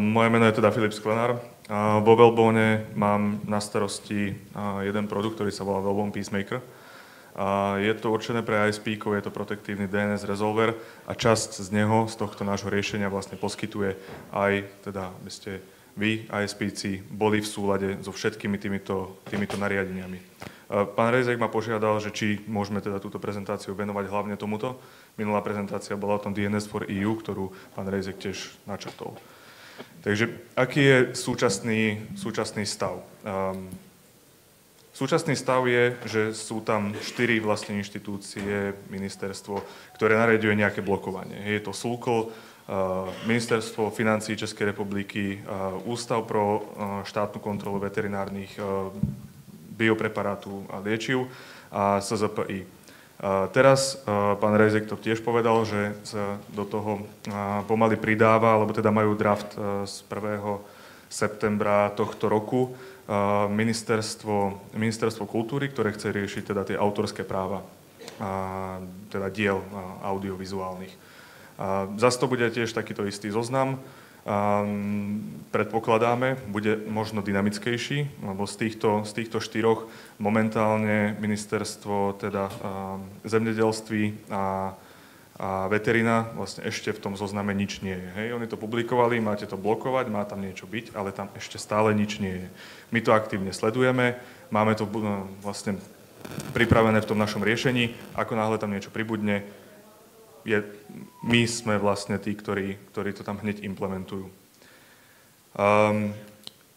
Moje meno je teda Filip Sklenár. Vo Velbone mám na starosti jeden produkt, ktorý sa volá Velbone Peacemaker. Je to určené pre ISP, je to protektívny DNS resolver a časť z neho, z tohto nášho riešenia vlastne poskytuje aj, teda, aby ste vy, ISPci, boli v súlade so všetkými týmito, týmito nariadeniami. Pán Rejzek ma požiadal, že či môžeme teda túto prezentáciu venovať hlavne tomuto. Minulá prezentácia bola o tom DNS for EU, ktorú pán Rejzek tiež načrtol. Takže aký je súčasný, súčasný stav? Um, súčasný stav je, že sú tam štyri vlastne inštitúcie, ministerstvo, ktoré nariaduje nejaké blokovanie. Je to SULKL, uh, Ministerstvo financí Českej republiky, uh, Ústav pro uh, štátnu kontrolu veterinárnych biopreparátu a liečiv a SZPI. Teraz pán Rezek to tiež povedal, že sa do toho pomaly pridáva, alebo teda majú draft z 1. septembra tohto roku ministerstvo, ministerstvo kultúry, ktoré chce riešiť teda tie autorské práva, teda diel audiovizuálnych. Zas to bude tiež takýto istý zoznam predpokladáme, bude možno dynamickejší, lebo z týchto, z týchto štyroch momentálne ministerstvo teda zemnedelství a, a veterina vlastne ešte v tom zozname nič nie je. Hej, oni to publikovali, máte to blokovať, má tam niečo byť, ale tam ešte stále nič nie je. My to aktívne sledujeme, máme to no, vlastne pripravené v tom našom riešení, ako náhle tam niečo pribudne, je, my sme vlastne tí, ktorí, ktorí to tam hneď implementujú. Um,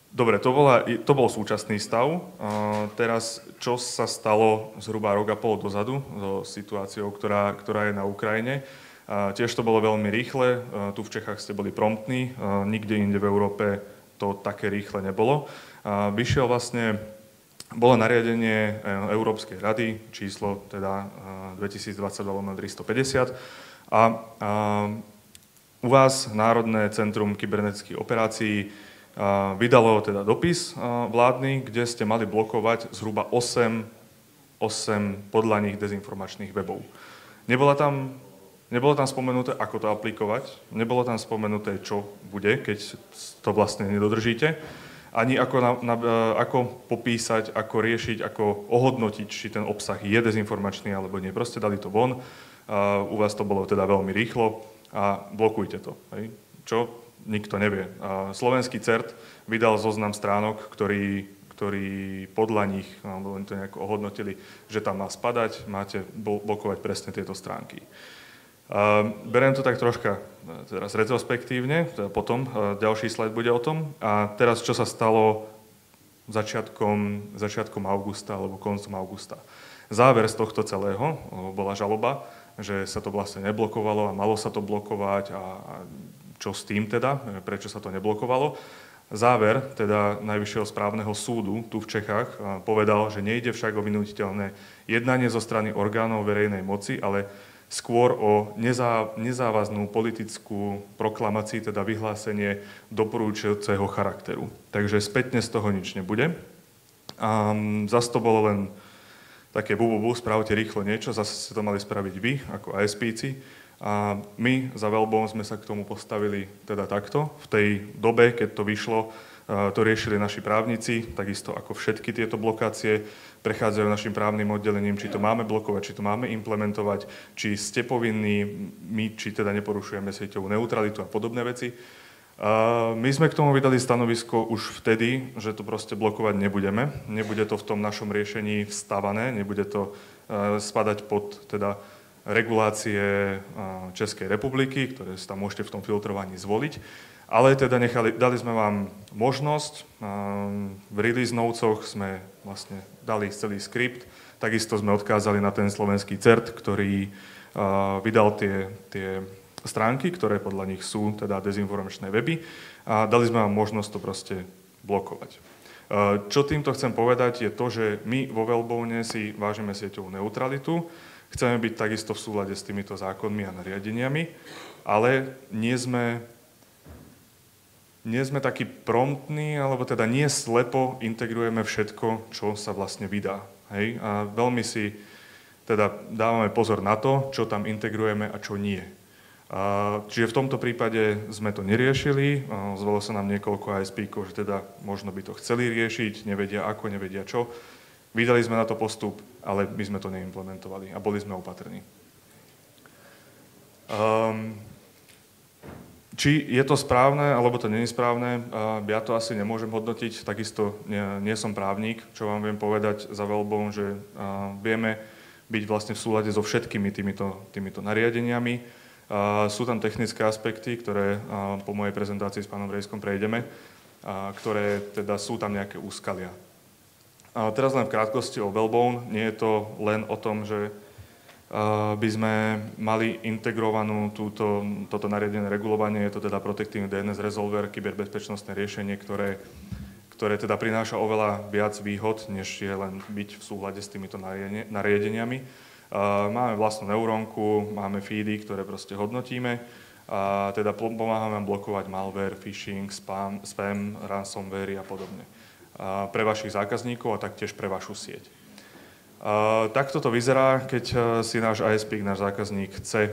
dobre, to, bola, to bol súčasný stav. Uh, teraz, čo sa stalo zhruba rok a pol dozadu so situáciou, ktorá, ktorá je na Ukrajine. Uh, tiež to bolo veľmi rýchle, uh, tu v Čechách ste boli promptní, uh, nikde inde v Európe to také rýchle nebolo. Uh, vyšiel vlastne bolo nariadenie e, Európskej rady, číslo teda 2022-350 a, a u vás Národné centrum kybernetických operácií a, vydalo teda dopis a, vládny, kde ste mali blokovať zhruba 8, 8 podľa nich dezinformačných webov. Nebola tam, nebolo tam spomenuté, ako to aplikovať, nebolo tam spomenuté, čo bude, keď to vlastne nedodržíte ani ako, na, na, e, ako popísať, ako riešiť, ako ohodnotiť, či ten obsah je dezinformačný alebo nie. Proste dali to von, a u vás to bolo teda veľmi rýchlo a blokujte to. Hej. Čo? Nikto nevie. Slovenský CERT vydal zoznam stránok, ktorý, ktorý podľa nich, alebo oni to nejako ohodnotili, že tam má spadať, máte blokovať presne tieto stránky. Beriem to tak troška e, teraz retrospektívne, teda potom e, ďalší slajd bude o tom. A teraz, čo sa stalo začiatkom, začiatkom augusta alebo koncom augusta. Záver z tohto celého bola žaloba, že sa to vlastne neblokovalo a malo sa to blokovať a, a čo s tým teda, e, prečo sa to neblokovalo. Záver teda Najvyššieho správneho súdu tu v Čechách povedal, že nejde však o vynutiteľné jednanie zo strany orgánov verejnej moci, ale skôr o nezá, nezávaznú politickú proklamáciu, teda vyhlásenie doporúčajúceho charakteru. Takže spätne z toho nič nebude. A zase to bolo len také bu, bu, bu, spravte rýchlo niečo, zase ste to mali spraviť vy, ako ISPci. A my za Velbom sme sa k tomu postavili teda takto. V tej dobe, keď to vyšlo, to riešili naši právnici, takisto ako všetky tieto blokácie prechádzajú našim právnym oddelením, či to máme blokovať, či to máme implementovať, či ste povinní, my, či teda neporušujeme sieťovú neutralitu a podobné veci. My sme k tomu vydali stanovisko už vtedy, že to proste blokovať nebudeme. Nebude to v tom našom riešení vstavané, nebude to spadať pod teda regulácie Českej republiky, ktoré sa tam môžete v tom filtrovaní zvoliť. Ale teda nechali, dali sme vám možnosť, v release notesoch sme vlastne dali celý skript, takisto sme odkázali na ten slovenský CERT, ktorý vydal tie, tie stránky, ktoré podľa nich sú teda dezinformačné weby a dali sme vám možnosť to proste blokovať. Čo týmto chcem povedať je to, že my vo Velbone si vážime sieťovú neutralitu, chceme byť takisto v súlade s týmito zákonmi a nariadeniami, ale nie sme nie sme takí promptní, alebo teda nie slepo integrujeme všetko, čo sa vlastne vydá. Hej? A veľmi si teda dávame pozor na to, čo tam integrujeme a čo nie. Čiže v tomto prípade sme to neriešili, zvolo sa nám niekoľko isp že teda možno by to chceli riešiť, nevedia ako, nevedia čo. Vydali sme na to postup, ale my sme to neimplementovali a boli sme opatrní. Um, či je to správne, alebo to je správne, ja to asi nemôžem hodnotiť, takisto nie, nie som právnik, čo vám viem povedať za veľbou, že vieme byť vlastne v súlade so všetkými týmito, týmito nariadeniami sú tam technické aspekty, ktoré po mojej prezentácii s pánom Rejskom prejdeme, ktoré teda sú tam nejaké úskalia. Teraz len v krátkosti o Wellbone. Nie je to len o tom, že by sme mali integrovanú túto, toto nariadené regulovanie, je to teda protektívny DNS Resolver, kyberbezpečnostné riešenie, ktoré, ktoré teda prináša oveľa viac výhod, než je len byť v súhľade s týmito nariadeniami. Máme vlastnú neurónku, máme feedy, ktoré proste hodnotíme a teda pomáhame blokovať malware, phishing, spam, spam, ransomware a podobne. Pre vašich zákazníkov a taktiež pre vašu sieť. Takto to vyzerá, keď e, si náš ISP, náš zákazník chce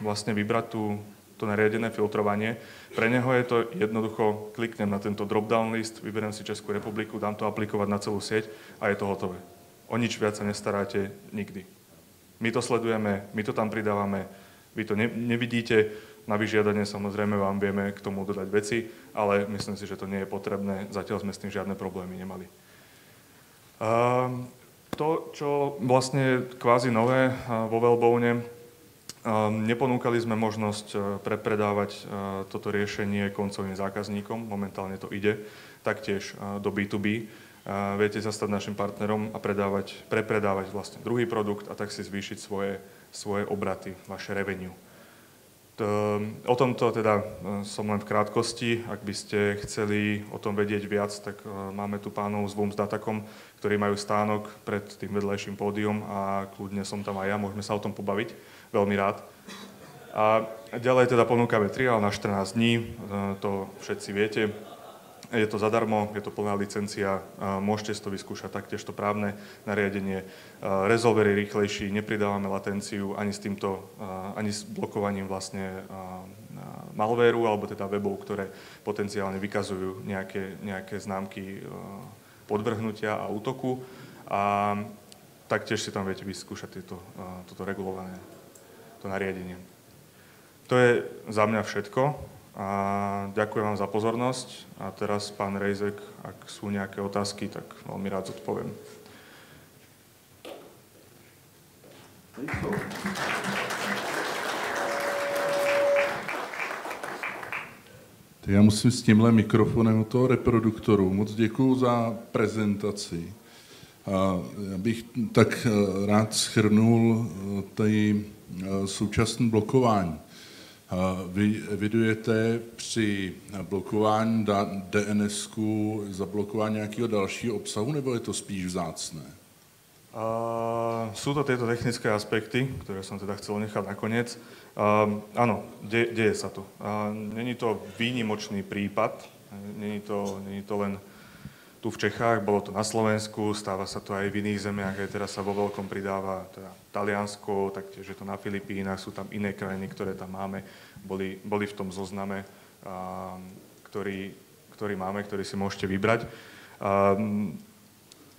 vlastne vybrať tú, to nariadené filtrovanie. Pre neho je to jednoducho, kliknem na tento drop-down list, vyberiem si Českú republiku, dám to aplikovať na celú sieť a je to hotové. O nič viac sa nestaráte nikdy. My to sledujeme, my to tam pridávame, vy to ne, nevidíte, na vyžiadanie samozrejme vám vieme k tomu dodať veci, ale myslím si, že to nie je potrebné, zatiaľ sme s tým žiadne problémy nemali. to, čo vlastne kvázi nové vo Wellbone, neponúkali sme možnosť prepredávať toto riešenie koncovým zákazníkom, momentálne to ide, taktiež do B2B, a viete zastať našim partnerom a predávať, prepredávať vlastne druhý produkt a tak si zvýšiť svoje, svoje obraty, vaše revenue. To, o tomto teda e, som len v krátkosti. Ak by ste chceli o tom vedieť viac, tak e, máme tu pánov s Wums Datacom, ktorí majú stánok pred tým vedlejším pódium a kľudne som tam aj ja, môžeme sa o tom pobaviť. Veľmi rád. A ďalej teda ponúkame triál na 14 dní, e, to všetci viete. Je to zadarmo, je to plná licencia, môžete si to vyskúšať, taktiež to právne nariadenie. Resolver je rýchlejší, nepridávame latenciu ani s týmto, ani s blokovaním vlastne malvéru, alebo teda webov, ktoré potenciálne vykazujú nejaké, nejaké známky podvrhnutia a útoku. A taktiež si tam viete vyskúšať tieto, toto regulované to nariadenie. To je za mňa všetko. A ďakujem vám za pozornosť. A teraz, pán Rejzek, ak sú nejaké otázky, tak veľmi rád zodpoviem. Já musím s tímhle mikrofonem u toho reproduktoru. Moc děkuji za prezentaci. A já bych tak rád schrnul eh, tady eh, současné blokování. Vy evidujete při blokování dns zablokování nějakého dalšího obsahu, nebo je to spíš vzácné? Uh, sú to tieto technické aspekty, ktoré som teda chcel nechať nakoniec. Uh, áno, de, deje sa to. Uh, není to výnimočný prípad, není to, není to len tu v Čechách, bolo to na Slovensku, stáva sa to aj v iných zemiach, aj teraz sa vo veľkom pridáva teda Taliansko, taktiež je to na Filipínach, sú tam iné krajiny, ktoré tam máme, boli, boli v tom zozname, a, ktorý, ktorý máme, ktorý si môžete vybrať. A,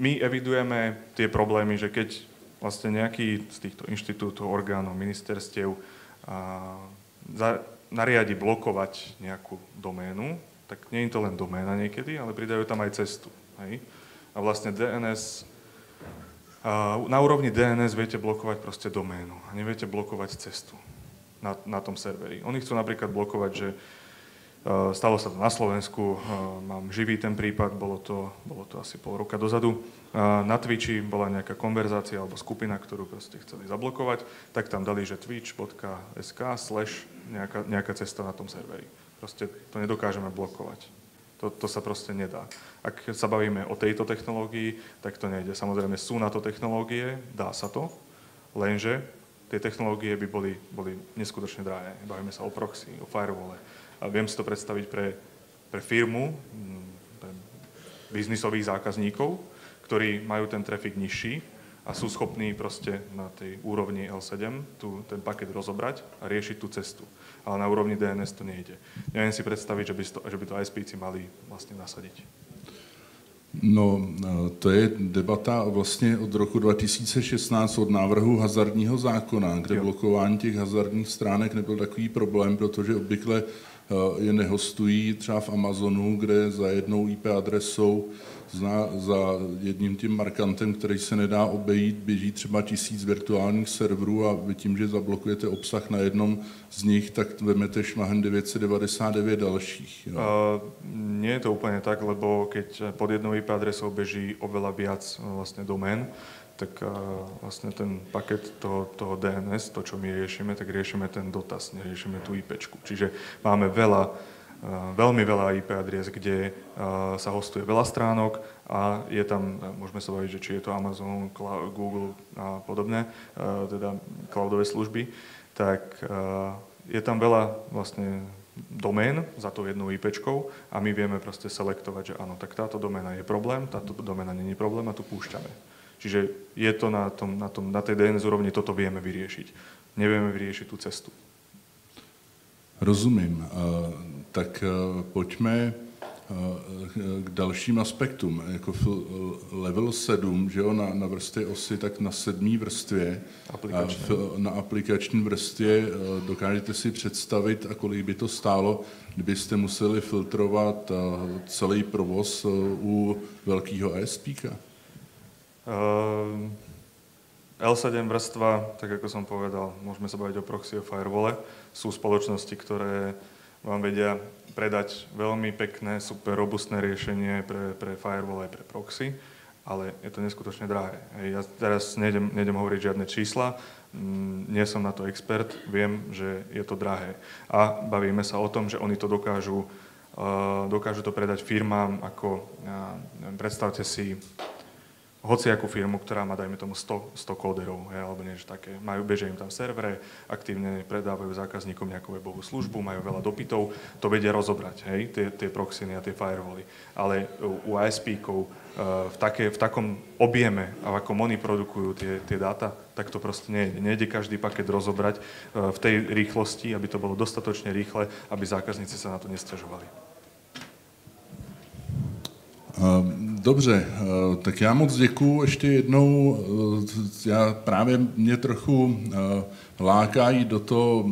my evidujeme tie problémy, že keď vlastne nejaký z týchto inštitútov, orgánov, ministerstiev a, za, nariadi blokovať nejakú doménu, tak nie je to len doména niekedy, ale pridajú tam aj cestu. Hej? A vlastne DNS, na úrovni DNS viete blokovať proste doménu a neviete blokovať cestu na, na tom serveri. Oni chcú napríklad blokovať, že stalo sa to na Slovensku, mám živý ten prípad, bolo to, bolo to asi pol roka dozadu. Na Twitchi bola nejaká konverzácia alebo skupina, ktorú proste chceli zablokovať, tak tam dali, že twitch.sk slash nejaká, nejaká cesta na tom serveri. Proste to nedokážeme blokovať. To, to sa proste nedá. Ak sa bavíme o tejto technológii, tak to nejde. Samozrejme sú na to technológie, dá sa to, lenže tie technológie by boli, boli neskutočne drahé. Bavíme sa o proxy, o firewall. A viem si to predstaviť pre, pre firmu, mm, pre biznisových zákazníkov, ktorí majú ten trafik nižší a sú schopní proste na tej úrovni L7 tu, ten paket rozobrať a riešiť tú cestu. Ale na úrovni DNS to nejde. Neviem si predstaviť, že by to, že by to ISPci mali vlastne nasadiť. No, to je debata vlastně od roku 2016 od návrhu hazardního zákona, kde jo. blokování těch hazardních stránek nebyl takový problém, protože obvykle je nehostují třeba v Amazonu, kde za jednou IP adresou za, za jedním tím markantem, který se nedá obejít, běží třeba tisíc virtuálních serverů a vy tím, že zablokujete obsah na jednom z nich, tak vemete šmahem 999 dalších. Jo. Uh, nie je to úplne tak, lebo keď pod jednou IP adresou beží oveľa viac vlastne domén, tak vlastne ten paket toho, toho DNS, to, čo my riešime, tak riešime ten dotaz, neriešime tú IP. Čiže máme veľa, veľmi veľa IP adries, kde sa hostuje veľa stránok a je tam, môžeme sa baviť, že či je to Amazon, Google a podobné, teda cloudové služby, tak je tam veľa vlastne domén za tou jednou IP a my vieme proste selektovať, že áno, tak táto doména je problém, táto doména není problém a tu púšťame. Čiže je to na, tom, na, tom, na tej DNS úrovni, toto vieme vyriešiť. Nevieme vyriešiť tú cestu. Rozumím. Tak pojďme k dalším aspektům. Jako level 7, že jo, na, na vrstvě osy, tak na sedmý vrstvě, Aplikační. na aplikační vrstvě dokážete si představit, a kolik by to stálo, kdybyste museli filtrovat celý provoz u velkého ASPíka? Ehm, L7 vrstva, tak ako som povedal, môžeme sa baviť o proxy, o firewall. Sú spoločnosti, ktoré vám vedia predať veľmi pekné, super robustné riešenie pre, pre firewall aj pre proxy, ale je to neskutočne drahé. Ja teraz nejdem, nejdem hovoriť žiadne čísla, mm, nie som na to expert, viem, že je to drahé. A bavíme sa o tom, že oni to dokážu, dokážu to predať firmám ako, predstavte si, hociakú firmu, ktorá má, dajme tomu, 100, 100 kóderov, hej, alebo niečo také. Majú, bežia im tam servere, aktívne predávajú zákazníkom nejakú webovú službu, majú veľa dopytov, to vedia rozobrať, hej, tie, tie proxiny a tie firewally. Ale u ISP-kov uh, v, také, v takom objeme a ako oni produkujú tie, tie dáta, tak to proste nejde. Nejde každý paket rozobrať uh, v tej rýchlosti, aby to bolo dostatočne rýchle, aby zákazníci sa na to nestiažovali. Dobře, eh, tak já moc děkuju ještě jednou. Eh, já právě mě trochu eh, lákají do toho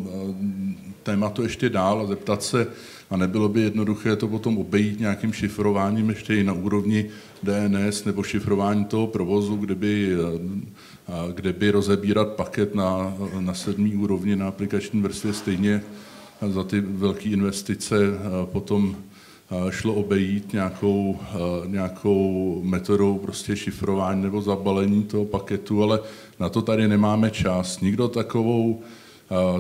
tématu ještě dál a zeptat se, a nebylo by jednoduché to potom obejít nějakým šifrováním ještě i na úrovni DNS nebo šifrování toho provozu, kde by, kde by rozebírat paket na, na sedmý úrovni na aplikační vrstvě stejně za ty velké investice potom šlo obejít nějakou, nějakou metodou prostě šifrování nebo zabalení toho paketu, ale na to tady nemáme čas. Nikdo takovou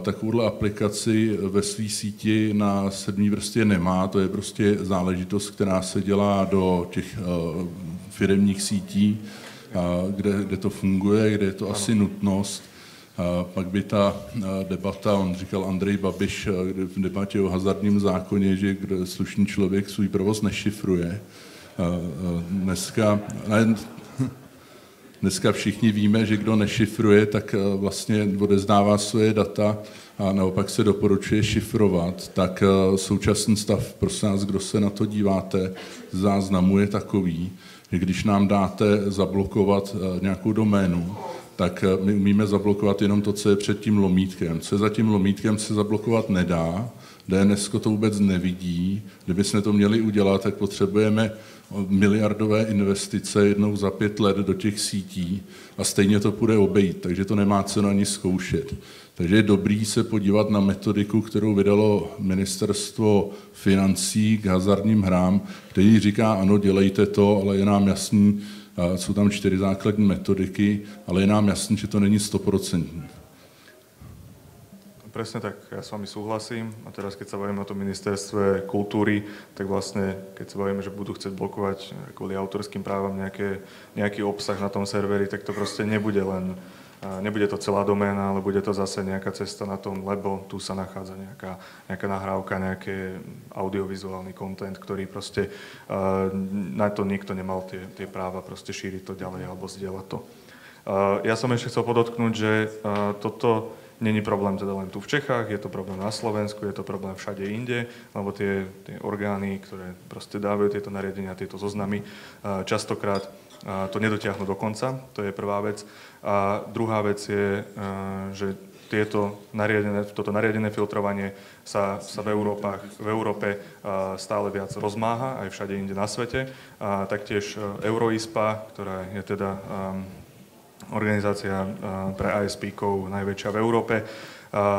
takovouhle aplikaci ve své síti na sedmý vrstvě nemá. To je prostě záležitost, která se dělá do těch firemních sítí, kde, kde to funguje, kde je to asi nutnost. Pak by ta debata, on říkal Andrej Babiš v debatě o hazardním zákoně, že slušný člověk svůj provoz nešifruje. Dneska, dneska všichni víme, že kdo nešifruje, tak vlastně odezdává svoje data a naopak se doporučuje šifrovat, tak současný stav, prosím nás, kdo se na to díváte, záznamu je takový, že když nám dáte zablokovat nějakou doménu, tak eh, my umíme zablokovat jenom to, co je před tím lomítkem. Co je za tím lomítkem, se zablokovat nedá. DNS to vůbec nevidí. Kdybychom to měli udělat, tak potřebujeme miliardové investice jednou za pět let do těch sítí a stejně to půjde obejít, takže to nemá cenu ani zkoušet. Takže je dobrý se podívat na metodiku, kterou vydalo ministerstvo financí k hazardním hrám, který říká, ano, dělejte to, ale je nám jasný, jsou tam čtyři základní metodiky, ale je nám jasné, že to není stoprocentní. Presne tak, ja s vami súhlasím. A teraz, keď sa bavíme o tom ministerstve kultúry, tak vlastne, keď sa bavíme, že budú chcieť blokovať kvôli autorským právam nejaké, nejaký obsah na tom serveri, tak to proste nebude len Nebude to celá doména, ale bude to zase nejaká cesta na tom, lebo tu sa nachádza nejaká, nejaká nahrávka, nejaký audiovizuálny kontent, ktorý proste na to nikto nemal tie, tie práva proste šíriť to ďalej alebo zdieľať to. Ja som ešte chcel podotknúť, že toto není problém teda len tu v Čechách, je to problém na Slovensku, je to problém všade inde, lebo tie, tie orgány, ktoré proste dávajú tieto nariadenia, tieto zoznamy, častokrát to nedotiahnu do konca, to je prvá vec. A druhá vec je, že tieto nariadené, toto nariadené filtrovanie sa, sa v, Európach, v Európe stále viac rozmáha, aj všade inde na svete. A taktiež e, Euroispa, ktorá je teda organizácia pre ISP-kov najväčšia v Európe,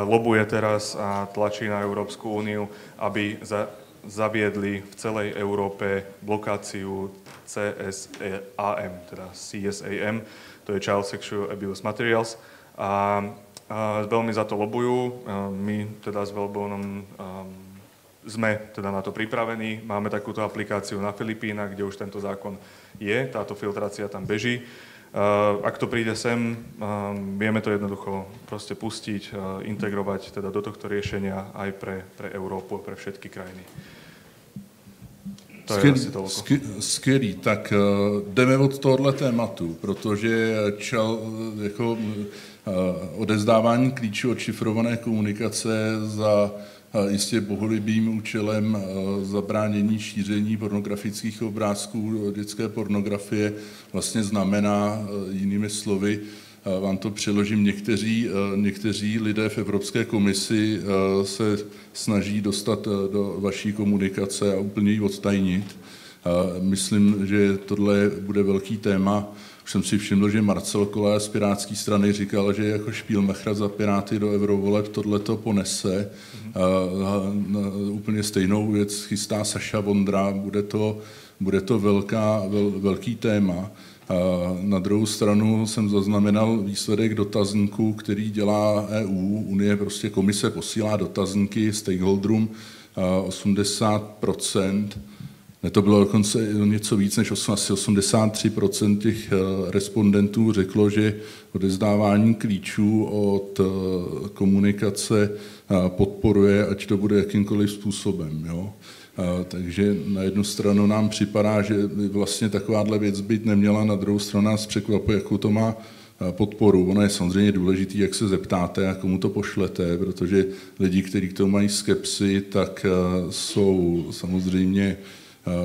lobuje teraz a tlačí na Európsku úniu, aby za, zaviedli v celej Európe blokáciu CSAM, teda CSAM, to je Child Sexual Abuse Materials. A a veľmi za to lobujú. My teda s Velbonom sme teda na to pripravení. Máme takúto aplikáciu na Filipínach, kde už tento zákon je, táto filtrácia tam beží. Ak to príde sem, vieme to jednoducho proste pustiť, integrovať teda do tohto riešenia aj pre, pre Európu, pre všetky krajiny. To skvělý, je asi skvělý. Tak jdeme od tohohle tématu, protože čal, jako, odezdávání klíčů od šifrované komunikace za jistě bohulibým účelem uh, zabránění šíření pornografických obrázků dětské pornografie vlastně znamená uh, jinými slovy vám to přeložím, někteří, někteří lidé v Evropské komisi se snaží dostat do vaší komunikace a úplně ji odtajnit. Myslím, že tohle bude velký téma. Už jsem si všiml, že Marcel Kolé z Pirátské strany říkal, že jako špílmachra za Piráty do eurovoleb tohle to ponese. Mm-hmm. Úplně stejnou věc chystá Saša Vondra, bude to, bude to velká, vel, velký téma. Na druhou stranu jsem zaznamenal výsledek dotazníku, který dělá EU. Unie prostě komise posílá dotazníky stakeholderům 80 ne, to bylo dokonce něco víc než asi 83% těch respondentů řeklo, že odezdávání klíčů od komunikace podporuje, ať to bude jakýmkoliv způsobem. Jo. Takže na jednu stranu nám připadá, že vlastně takováhle věc být neměla, na druhou stranu nás překvapuje, jakou to má podporu. Ono je samozřejmě důležité, jak se zeptáte a komu to pošlete, protože lidi, kteří k tomu mají skepsy, tak jsou samozřejmě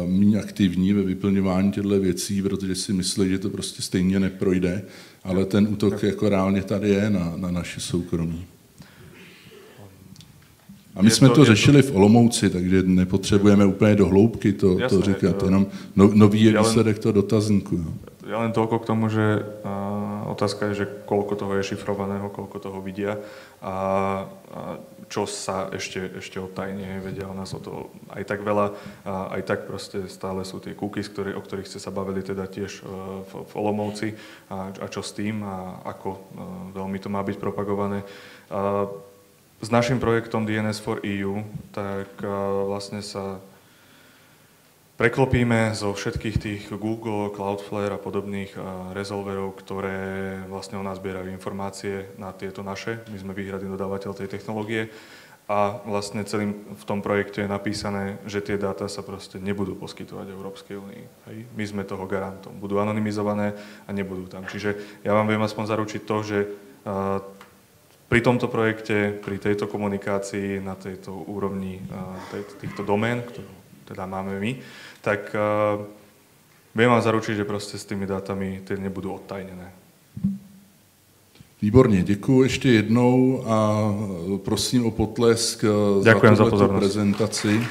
méně aktivní ve vyplňování těchto věcí, protože si myslí, že to prostě stejně neprojde, ale ten útok jako reálně tady je na, na naše soukromí. A my je jsme to, to řešili to... v Olomouci, takže nepotřebujeme úplně do hloubky to, Jasné, to říkat, to... jenom no, nový je výsledek toho dotazníku. Ja len toľko k tomu, že uh, otázka je, že koľko toho je šifrovaného, koľko toho vidia a, a čo sa ešte, ešte odtajne vedia o nás o to aj tak veľa. A aj tak proste stále sú tie cookies, ktoré, o ktorých ste sa bavili teda tiež uh, v, v Olomouci a, a čo s tým a ako uh, veľmi to má byť propagované. Uh, s našim projektom DNS for EU, tak vlastne sa preklopíme zo všetkých tých Google, Cloudflare a podobných rezolverov, ktoré vlastne o nás zbierajú informácie na tieto naše. My sme výhradný dodávateľ tej technológie a vlastne celým v tom projekte je napísané, že tie dáta sa proste nebudú poskytovať Európskej únii. My sme toho garantom. Budú anonymizované a nebudú tam. Čiže ja vám viem aspoň zaručiť to, že pri tomto projekte, pri tejto komunikácii na tejto úrovni týchto domén, ktorú teda máme my, tak viem vám zaručiť, že proste s tými dátami tie nebudú odtajnené. Výborně, děkuji ještě jednou a prosím o potlesk Ďakujem za, za prezentaci.